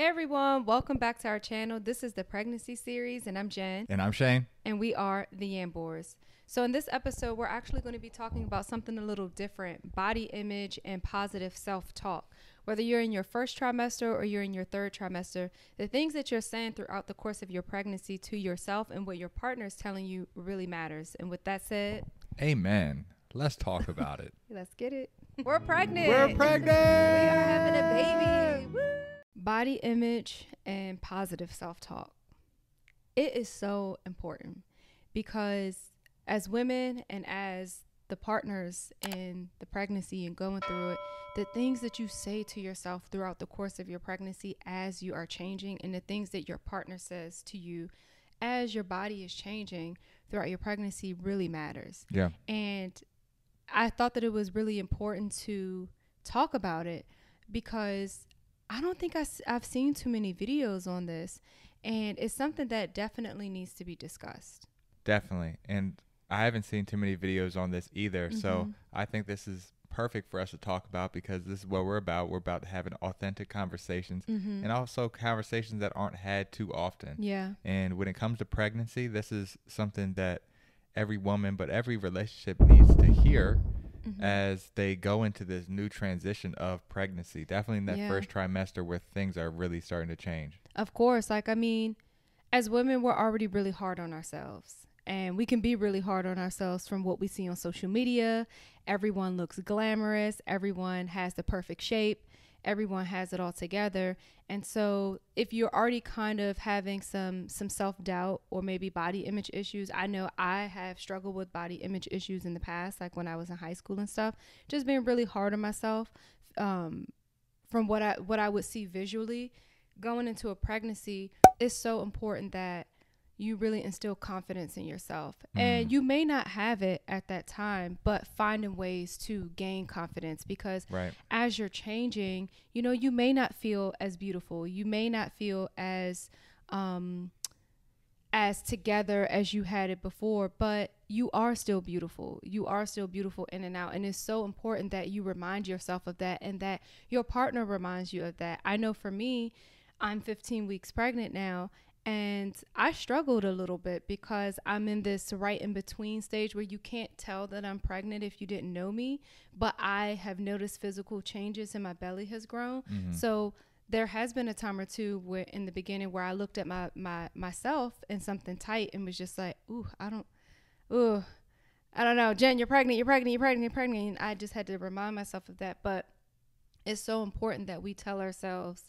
Hey everyone, welcome back to our channel. This is the pregnancy series, and I'm Jen, And I'm Shane. and we are the Yambors. So, in this episode, we're actually going to be talking about something a little different body image and positive self talk. Whether you're in your first trimester or you're in your third trimester, the things that you're saying throughout the course of your pregnancy to yourself and what your partner is telling you really matters. And with that said, Amen. Let's talk about it. let's get it. We're pregnant. We're pregnant. we are having a baby. Woo. Body image and positive self talk. It is so important because as women and as the partners in the pregnancy and going through it, the things that you say to yourself throughout the course of your pregnancy as you are changing, and the things that your partner says to you as your body is changing throughout your pregnancy really matters. Yeah. And I thought that it was really important to talk about it because I don't think I, have seen too many videos on this. And it's something that definitely needs to be discussed. Definitely. And I haven't seen too many videos on this either. So Mhm. I think this is perfect for us to talk about because this is what we're about. We're about having authentic conversations Mm-hmm. and also conversations that aren't had too often. Yeah. And when it comes to pregnancy, this is something that every woman, but every relationship needs to hear Mhm. as they go into this new transition of pregnancy. Definitely in that Yeah. first trimester where things are really starting to change. Of course. Like, I mean, as women, we're already really hard on ourselves. And we can be really hard on ourselves from what we see on social media. Everyone looks glamorous. Everyone has the perfect shape. Everyone has it all together. And so if you're already kind of having some some self-doubt or maybe body image issues, I know I have struggled with body image issues in the past, like when I was in high school and stuff, just being really hard on myself. Um, from what I what I would see visually, going into a pregnancy, it's so important that you really instill confidence in yourself. And Mm. you may not have it at that time, but finding ways to gain confidence because Right. as you're changing, you know, you may not feel as beautiful. You may not feel as um as together as you had it before, but you are still beautiful. You are still beautiful in and out. And it's so important that you remind yourself of that and that your partner reminds you of that. I know for me, I'm 15 weeks pregnant now. And I struggled a little bit because I'm in this right in between stage where you can't tell that I'm pregnant if you didn't know me, but I have noticed physical changes and my belly has grown. Mhm. So there has been a time or two where in the beginning where I looked at my my myself and something tight and was just like, ooh, I don't, ooh, I don't know, Jen, you're pregnant, you're pregnant, you're pregnant, you're pregnant. And I just had to remind myself of that. But it's so important that we tell ourselves,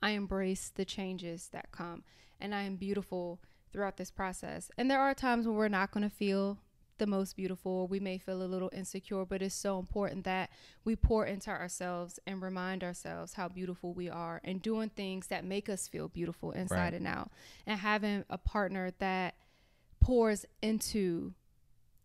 I embrace the changes that come, and I am beautiful throughout this process. And there are times when we're not going to feel the most beautiful. We may feel a little insecure, but it's so important that we pour into ourselves and remind ourselves how beautiful we are and doing things that make us feel beautiful inside Right. and out. And having a partner that pours into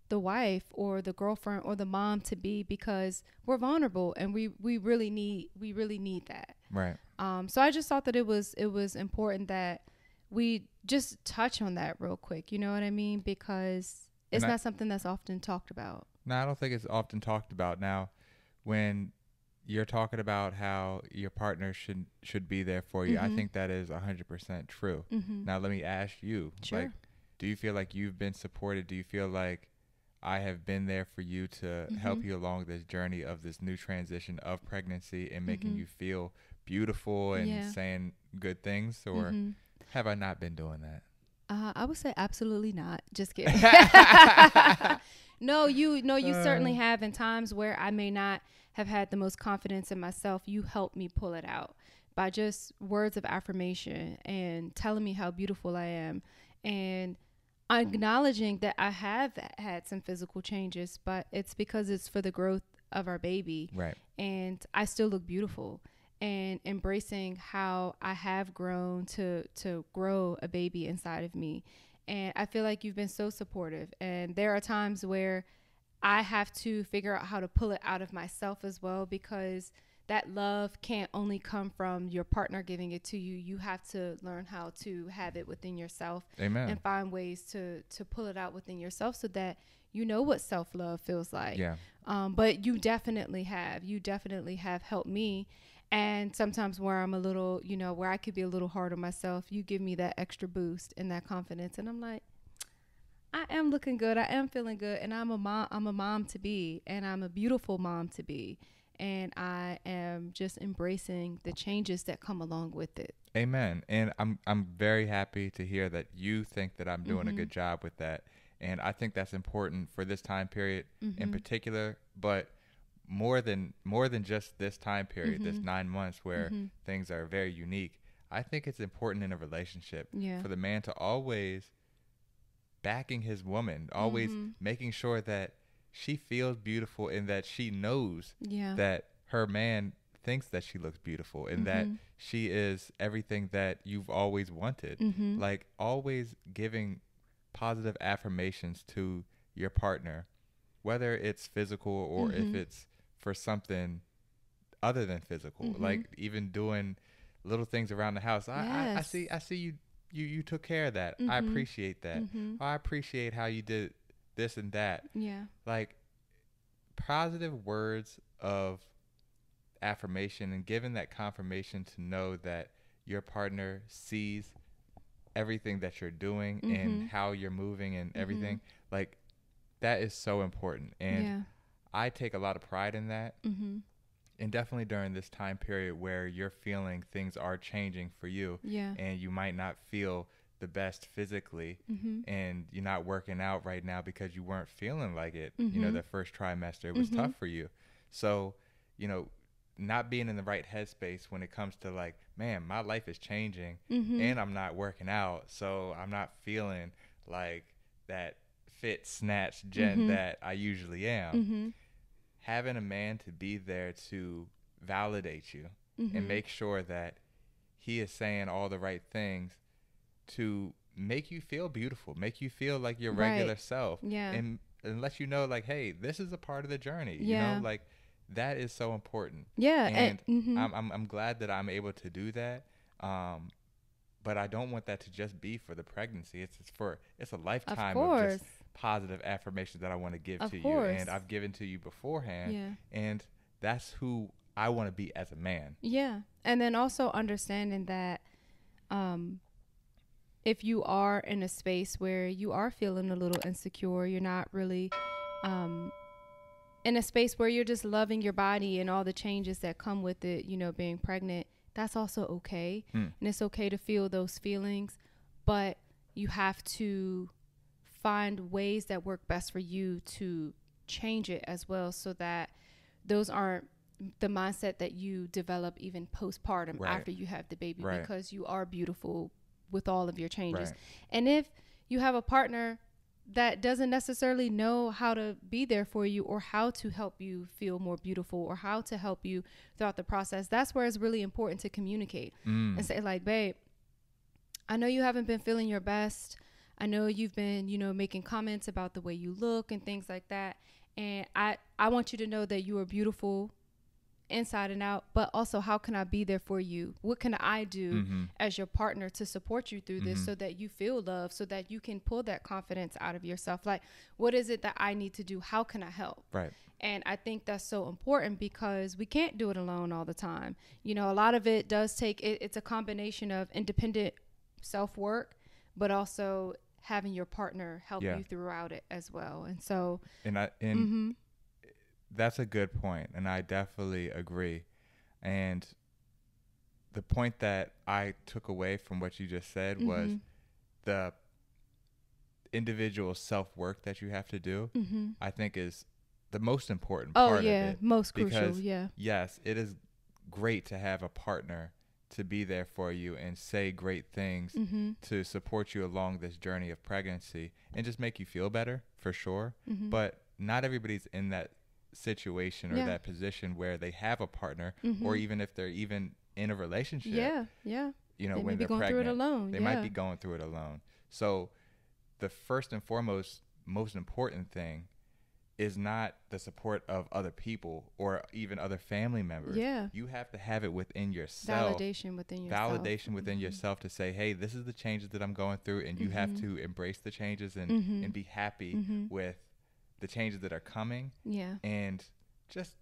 the wife or the girlfriend or the mom to be because we're vulnerable and we we really need we really need that. Right. Um, so I just thought that it was it was important that we just touch on that real quick. You know what I mean? Because it's And I- not something that's often talked about. No, I don't think it's often talked about now. When you're talking about how your partner should should be there for you, I Mhm. think that is hundred percent true. Mm-hmm. Now let me ask you, Sure. like, do you feel like you've been supported? Do you feel like I have been there for you to help Mhm. you along this journey of this new transition of pregnancy and making Mhm. you feel beautiful and Yeah. saying good things, or Mhm. Have I not been doing that? Uh, I would say absolutely not. Just kidding. no, you no, you certainly Uh. have in times where I may not have had the most confidence in myself. You helped me pull it out by just words of affirmation and telling me how beautiful I am and acknowledging that I have had some physical changes, but it's because it's for the growth of our baby Right. and I still look beautiful and embracing how I have grown to to grow a baby inside of me. And I feel like you've been so supportive and there are times where I have to figure out how to pull it out of myself as well because that love can't only come from your partner giving it to you. You have to learn how to have it within yourself Amen. and find ways to to pull it out within yourself so that you know what self-love feels like yeah. um, but you definitely have you definitely have helped me And sometimes where I'm a little, you know, where I could be a little hard on myself, you give me that extra boost and that confidence. And I'm like, I am looking good. I am feeling good. And I'm a mom, I'm a mom to be, and I'm a beautiful mom to be. And I am just embracing the changes that come along with it. Amen. And I'm I'm very happy to hear that you think that I'm doing Mhm. a good job with that. And I think that's important for this time period in Mhm. particular, but more than more than just this time period, this Mhm. 9 months where Mhm. things are very unique. I think it's important in a relationship Yeah. for the man to always backing his woman, always Mhm. making sure that she feels beautiful and that she knows Yeah. that her man thinks that she looks beautiful and that Mhm. she is everything that you've always wanted. Mhm. Like always giving positive affirmations to your partner, whether it's physical or if Mhm. it's for something other than physical. Mhm. Like even doing little things around the house. I, I, I see I see you you you took care of that. I Mhm. appreciate that. Mhm. I appreciate how you did this and that Yeah. like positive words of affirmation and giving that confirmation to know that your partner sees everything that you're doing and how you're moving and Mhm. everything like that is so important and yeah. I take a lot of pride in that Mhm. and definitely during this time period where you're feeling things are changing for you Yeah. and you might not feel the best physically Mhm. and you're not working out right now because you weren't feeling like it, you know, Mhm. the first trimester, it was tough for you. So, you know, not being in the right headspace when it comes to like, man, my life is changing Mhm. and I'm not working out. So I'm not feeling like that fit, snatch Jen that I usually am. Having a man to be there to validate you Mhm. and make sure that he is saying all the right things to make you feel beautiful, make you feel like your Right. regular self, Yeah. and and let you know like, hey, this is a part of the journey. You know, like that is so important. Yeah. and mhm. I'm, I'm I'm glad that I'm able to do that. Um, but I don't want that to just be for the pregnancy. It's, it's for it's a lifetime of, course. just positive affirmations that I want to give Of to you, and I've given to you beforehand, yeah. and that's who I want to be as a man. Yeah. And then also understanding that um if you are in a space where you are feeling a little insecure, you're not really um in a space where you're just loving your body and all the changes that come with it, you know, being pregnant, that's also okay. Mm. And it's okay to feel those feelings, but you have to find ways that work best for you to change it as well so that those aren't the mindset that you develop even postpartum Right. after you have the baby Right. because you are beautiful with all of your changes. Right. And if you have a partner that doesn't necessarily know how to be there for you or how to help you feel more beautiful or how to help you throughout the process, that's where it's really important to communicate Mm. and say like, babe, I know you haven't been feeling your best. I know you've been, you know, making comments about the way you look and things like that. And I I want you to know that you are beautiful inside and out, but also how can I be there for you? What can I do Mhm. as your partner to support you through this Mhm. so that you feel love, so that you can pull that confidence out of yourself? Like, what is it that I need to do? How can I help? Right. And I think that's so important because we can't do it alone all the time. You know, a lot of it does take, it, it's a combination of independent self work, but also having your partner help Yeah. you throughout it as well. And so, And I and mhm, that's a good point, and I definitely agree. And the point that I took away from what you just said was Mhm. the individual self work that you have to do. mhm. I think is the most important oh, part yeah, of it. most crucial. Yeah. Yes, it is great to have a partner to be there for you and say great things Mm-hmm. to support you along this journey of pregnancy and just make you feel better for sure. Mm-hmm. But not everybody's in that situation or Yeah. that position where they have a partner Mhm. or even if they're even in a relationship. yeah, yeah. You know, they when they're going pregnant. through it alone. They yeah. might be going through it alone. So the first and foremost most important thing is not the support of other people or even other family members. Yeah. You have to have it within yourself. Validation within yourself. Validation within Mhm. yourself to say, "Hey, this is the changes that I'm going through," and you have Mhm. to embrace the changes and Mhm. and be happy Mhm. with the changes that are coming Yeah. and just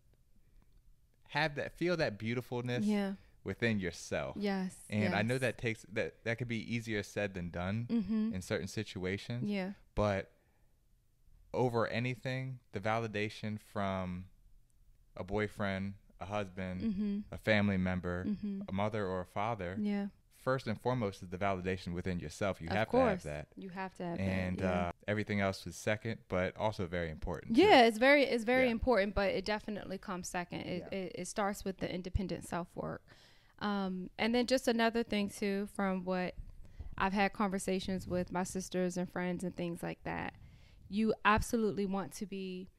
have that feel that beautifulness Yeah. within yourself. Yes. And I know that takes that that could be easier said than done Mhm. in certain situations. Yeah. But over anything, the validation from a boyfriend, a husband, Mhm. a family member, Mhm. a mother or a father, Yeah. first and foremost is the validation within yourself. You of have course. to have that. You have to have And that. Yeah. uh, everything else is second, but also very important. too. yeah, it's very it's very Yeah. important, but it definitely comes second. It Yeah. it, it starts with the independent self work, um, and then just another thing too, from what I've had conversations with my sisters and friends and things like that. You absolutely want to be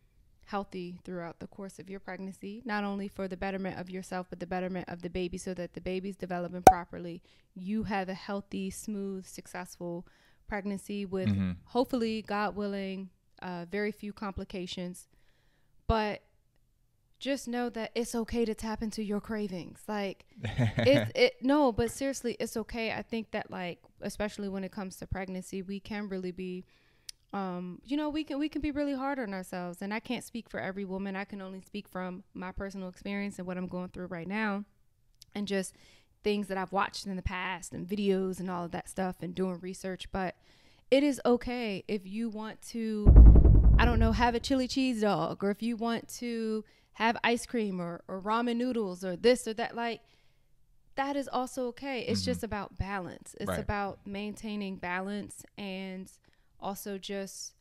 healthy throughout the course of your pregnancy, not only for the betterment of yourself, but the betterment of the baby, so that the baby's developing properly. You have a healthy, smooth, successful pregnancy with Mhm. hopefully, God willing, uh, very few complications. But just know that it's okay to tap into your cravings. Like, it, it no, but seriously, it's okay. I think that like, especially when it comes to pregnancy, we can really be, um, you know, we can we can be really hard on ourselves. And I can't speak for every woman. I can only speak from my personal experience and what I'm going through right now, and just things that I've watched in the past and videos and all of that stuff and doing research. But it is okay if you want to, I don't know, have a chili cheese dog, or if you want to have ice cream or, or ramen noodles or this or that. Like, that is also okay. It's just about balance. It's Right. about maintaining balance and also just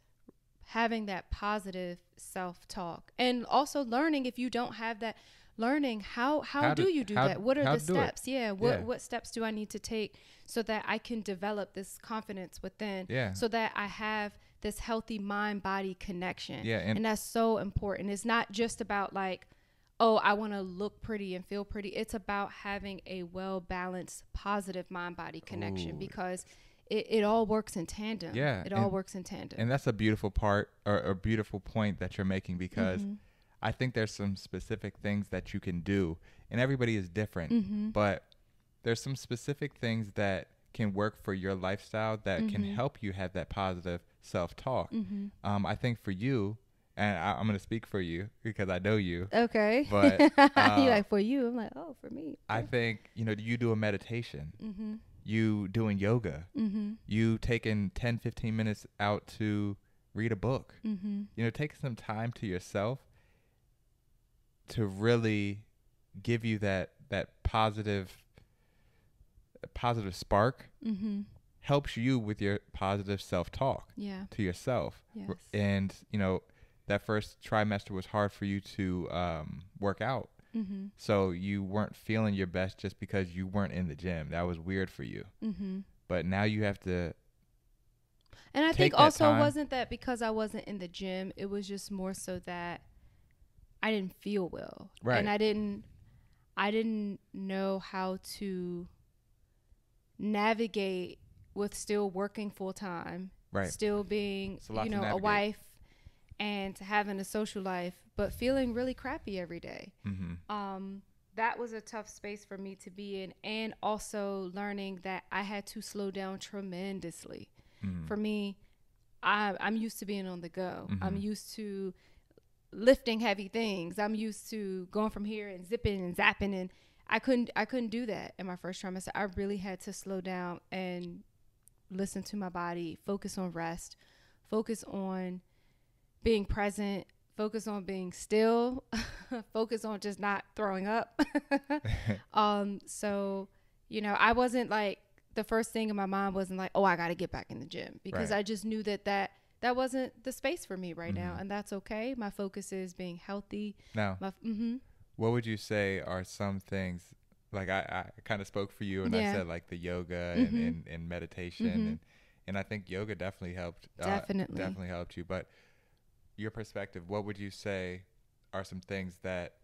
having that positive self talk and also learning if you don't have that learning how how, How do to- you do how- that? What are the do steps? Yeah what Yeah. what steps do i need to take so that i can develop this confidence within? Yeah. so that i have this healthy mind body connection. Yeah, and- and that's so important. It's not just about like oh i want to look pretty and feel pretty. It's about having a well balanced positive mind body connection Ooh. because it, it all works in tandem Yeah, it all works in tandem And that's a beautiful part or a beautiful point that you're making because Mm-hmm. I think there's some specific things that you can do, and everybody is different. Mm-hmm. But there's some specific things that can work for your lifestyle that can Mm-hmm. help you have that positive self-talk. Um, I think for you, and I, I'm going to speak for you because I know you. Okay. But, you like for you? I'm like, oh, for me. I think you know do you do a meditation, Mm-hmm. You doing yoga, Mm-hmm. you taking 10, 15 minutes out to read a book. Mm-hmm. you know, take some time to yourself to really give you that that positive positive spark Mm-hmm. helps you with your positive self-talk Yeah. to yourself. Yes. And, you know, that first trimester was hard for you to um, work out. Mm-hmm. So you weren't feeling your best just because you weren't in the gym. That was weird for you. Mm-hmm. But now you have to And I think also time. it wasn't that because I wasn't in the gym. It was just more so that I didn't feel well, Right. And I didn't, I didn't know how to navigate with still working full time, Right. Still being, It's a lot you know, a wife, and having a social life, but feeling really crappy every day. mhm. um, that was a tough space for me to be in, and also learning that I had to slow down tremendously. Mhm. For me, I, I'm used to being on the go. I'm Mhm. used to lifting heavy things. I'm used to going from here and zipping and zapping, and I couldn't. I couldn't do that in my first trimester. I really had to slow down and listen to my body, focus on rest, focus on being present, focus on being still, focus on just not throwing up. um, so, you know, I wasn't like the first thing in my mind wasn't like, oh, I got to get back in the gym because Right. I just knew that that that wasn't the space for me right now, Mhm. and that's okay. My focus is being healthy. Now, My mm-hmm. what would you say are some things like I, I kind of spoke for you and I said like the yoga and, and, and meditation Mhm. and, and I think yoga definitely helped uh, Definitely. definitely helped you but your perspective what would you say are some things that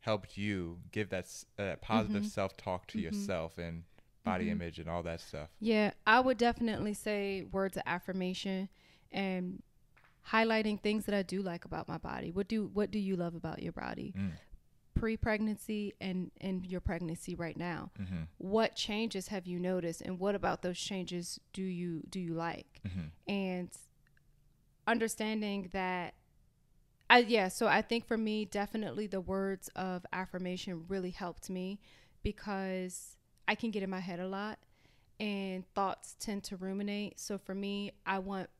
helped you give that, uh, positive Mhm. self-talk to Mhm. yourself and body Mhm. image and all that stuff Yeah, I would definitely say words of affirmation and highlighting things that I do like about my body. What do what do you love about your body? mm. Pre-pregnancy and in your pregnancy right now. hmm What changes have you noticed and what about those changes do you do you like? hmm And understanding that I yeah, so I think for me, definitely the words of affirmation really helped me because I can get in my head a lot and thoughts tend to ruminate. So for me, I want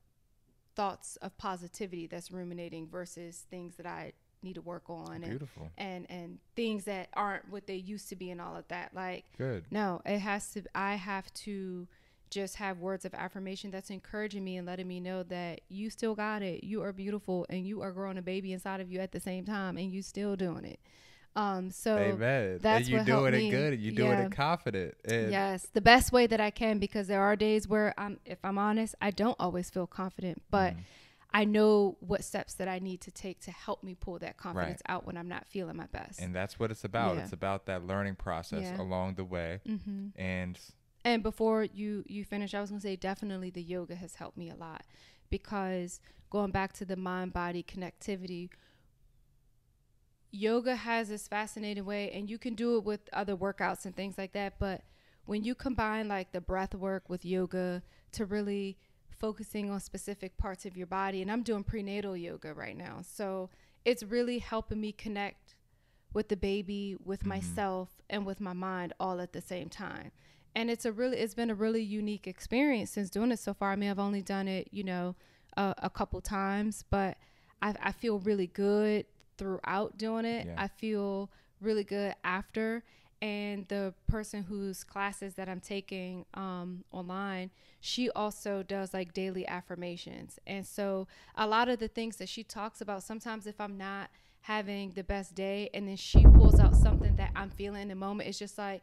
thoughts of positivity that's ruminating versus things that I need to work on Beautiful. and and and things that aren't what they used to be and all of that. Like Good. no, it has to I have to just have words of affirmation that's encouraging me and letting me know that you still got it. You are beautiful and you are growing a baby inside of you at the same time and you still doing it. Um so Amen. that's and you what doing it me. good. You doing Yeah. it confident. And Yes, the best way that I can because there are days where I'm if I'm honest, I don't always feel confident, but Mhm. I know what steps that I need to take to help me pull that confidence out when I'm not feeling my best. and that's what it's about. Yeah. It's about that learning process Yeah. along the way. mm-hmm. And And before you you finish, I was gonna say definitely the yoga has helped me a lot because going back to the mind body connectivity, yoga has this fascinating way, and you can do it with other workouts and things like that. But when you combine like the breath work with yoga to really focusing on specific parts of your body, and I'm doing prenatal yoga right now, so it's really helping me connect with the baby, with mm-hmm. myself, and with my mind all at the same time and it's a really it's been a really unique experience since doing it so far. I mean, I've only done it, you know, a, a couple times, but I, I feel really good throughout doing it. Yeah. I feel really good after. And the person whose classes that I'm taking um, online, she also does like daily affirmations. And so a lot of the things that she talks about, sometimes if I'm not having the best day and then she pulls out something that I'm feeling in the moment, it's just like,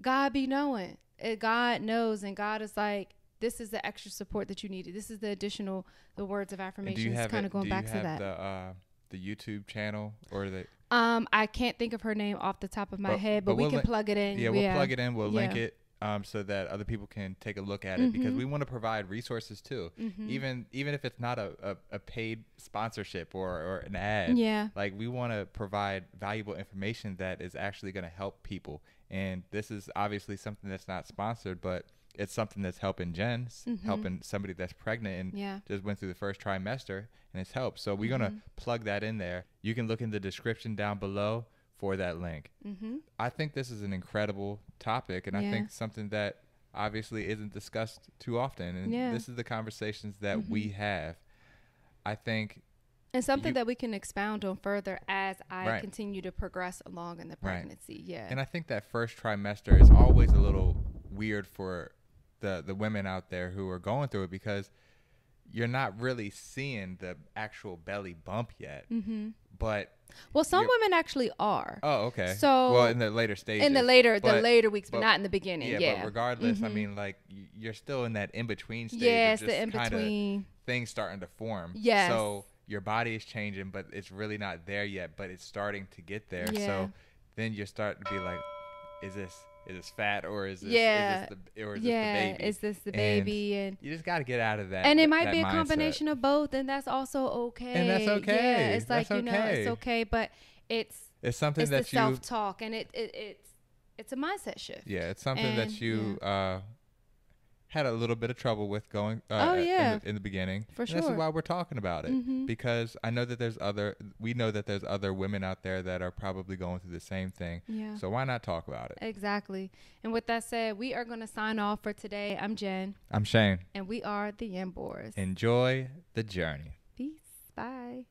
God be knowing. Uh, God knows, and God is like, this is the extra support that you needed. This is the additional, the words of affirmation. do affirmations, you have kind of going do back you to have that. the uh, the YouTube channel or the um, I can't think of her name off the top of my But- head, but, but we we'll can link- plug it in. yeah we'll plug it in we'll link it um, so that other people can take a look at it because Mhm. we want to provide resources too Mhm. even even if it's not a, a, a paid sponsorship or, or an ad Yeah. like we want to provide valuable information that is actually going to help people and this is obviously something that's not sponsored but it's something that's helping jen s- Mhm. helping somebody that's pregnant and Yeah. just went through the first trimester and it's helped so we're going to plug that in there you can look in the description down below for that link Mm-hmm. I think this is an incredible topic, and I think something that obviously isn't discussed too often. And Yeah. this is the conversations that we Mhm. have. I think And something You- that we can expound on further as I Right. continue to progress along in the Right. pregnancy. Yeah. And I think that first trimester is always a little weird for the the women out there who are going through it because you're not really seeing the actual belly bump yet. mm-hmm. But Well, some women actually are. oh, okay. So, well, in the later stages. in the later the later weeks, but, but- not in the beginning. Yeah, Yeah. but regardless, I Mhm. mean, like you're still in that in between stage. yeah, of it's the in between things starting to form. Yes. So your body is changing, but it's really not there yet, but it's starting to get there. Yeah. So then you're starting to be like, is this is this fat or is this Yeah. is this the or is Yeah, this the baby? is this the And baby? And you just got to get out of that. and it might be a mindset. combination of both, and that's also okay. And that's okay. Yeah, it's like That's you know, it's okay. okay, but it's It's something it's the that you self talk, and it, it it's it's a mindset shift. yeah, it's something And, that you uh had a little bit of trouble with going uh, Oh, in the- yeah. in, the, beginning. For And This is why we're talking about it Mhm. because I know that there's other we know that there's other women out there that are probably going through the same thing. Yeah. So why not talk about it? Exactly. And with that said, we are going to sign off for today. I'm Jen, I'm Shane. and we are the Yambors. Enjoy the journey. Peace. Bye.